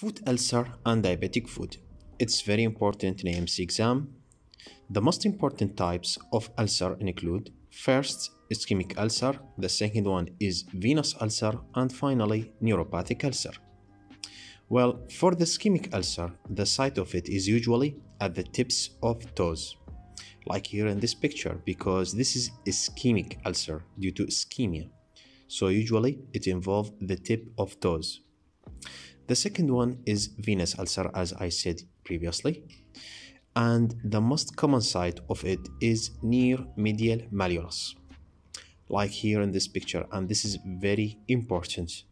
Foot ulcer and diabetic foot. It's very important in AMC exam. The most important types of ulcer include first ischemic ulcer, the second one is venous ulcer, and finally neuropathic ulcer. Well, for the ischemic ulcer, the site of it is usually at the tips of toes, like here in this picture, because this is ischemic ulcer due to ischemia. So usually it involves the tip of toes. The second one is venous ulcer, as I said previously, and the most common site of it is near medial malleolus, like here in this picture, and this is very important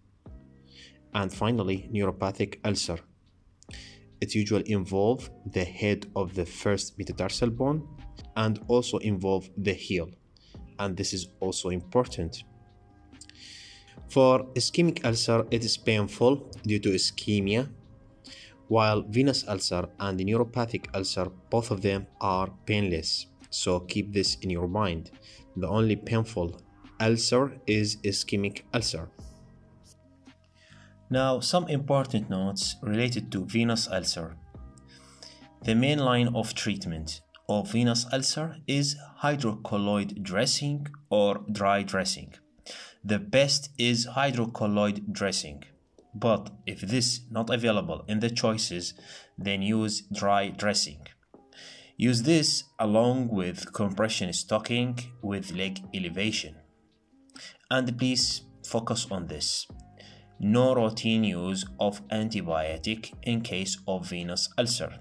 and finally neuropathic ulcer. It usually involve the head of the first metatarsal bone and also involve the heel and this is also important. For ischemic ulcer, it is painful due to ischemia, while venous ulcer and neuropathic ulcer, both of them are painless. So keep this in your mind. The only painful ulcer is ischemic ulcer. Now, some important notes related to venous ulcer. The main line of treatment of venous ulcer is hydrocolloid dressing or dry dressing. The best is hydrocolloid dressing, but if this not available in the choices, then use dry dressing. Use this along with compression stocking with leg elevation. And please focus on this no routine use of antibiotic in case of venous ulcer.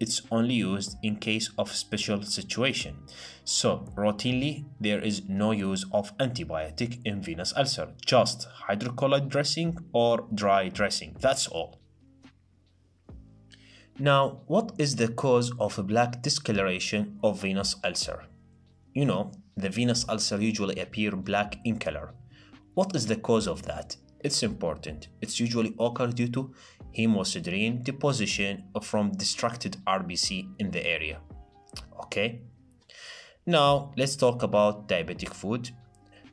It's only used in case of special situation. So, routinely, there is no use of antibiotic in venous ulcer, just hydrocolloid dressing or dry dressing. That's all. Now, what is the cause of black discoloration of venous ulcer? You know, the venous ulcer usually appear black in color. What is the cause of that? It's important. It's usually occur due to hemosiderin deposition from distracted RBC in the area. Okay. Now let's talk about diabetic foot.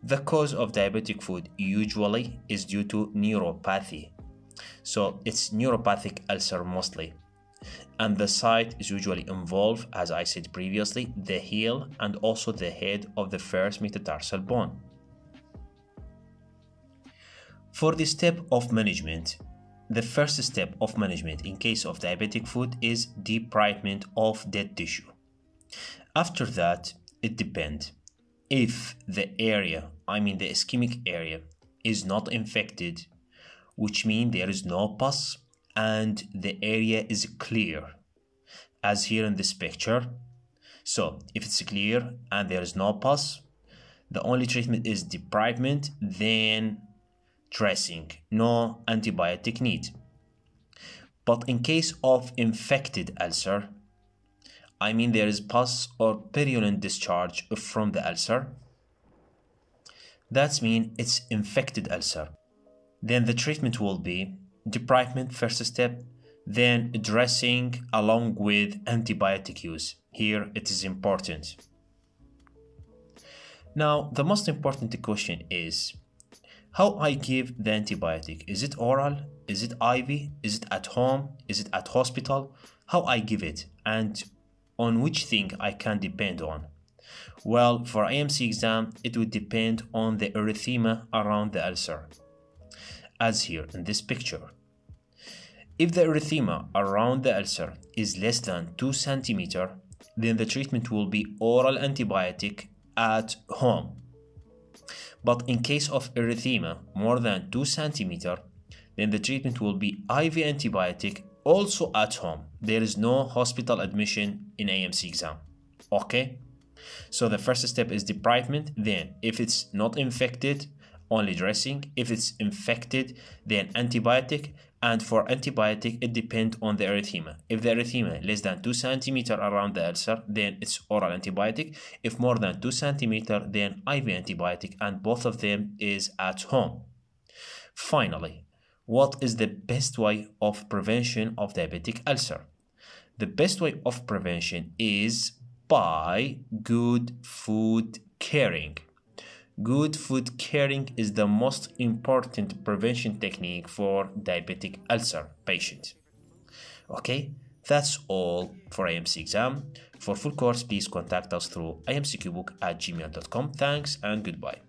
The cause of diabetic foot usually is due to neuropathy. So it's neuropathic ulcer mostly. And the site is usually involved, as I said previously, the heel and also the head of the first metatarsal bone. For the step of management, the first step of management in case of diabetic foot is debridement of dead tissue. After that, it depends. If the area, I mean the ischemic area, is not infected, which means there is no pus and the area is clear, as here in this picture. So, if it's clear and there is no pus, the only treatment is debridement, then dressing, no antibiotic need. But in case of infected ulcer, I mean there is pus or purulent discharge from the ulcer, that means it's infected ulcer. Then the treatment will be debridement first step, then dressing along with antibiotic use. Here it is important. Now the most important question is how I give the antibiotic. Is it oral? Is it IV? Is it at home? Is it at hospital? How I give it and on which thing I can depend on. Well, for AMC exam, it would depend on the erythema around the ulcer, as here in this picture. If the erythema around the ulcer is less than 2 cm, then the treatment will be oral antibiotic at home but in case of erythema more than 2 cm, then the treatment will be IV antibiotic also at home. There is no hospital admission in AMC exam. Okay? So the first step is debridement. Then, if it's not infected, only dressing. If it's infected, then antibiotic. And for antibiotic it depends on the erythema. If the erythema less than 2 cm around the ulcer then it's oral antibiotic. If more than 2 cm then iv antibiotic and both of them is at home. Finally what is the best way of prevention of diabetic ulcer? The best way of prevention is by good food caring Good food caring is the most important prevention technique for diabetic ulcer patients. Okay, that's all for AMC exam. For full course, please contact us through amcqbook at gmail.com. Thanks and goodbye.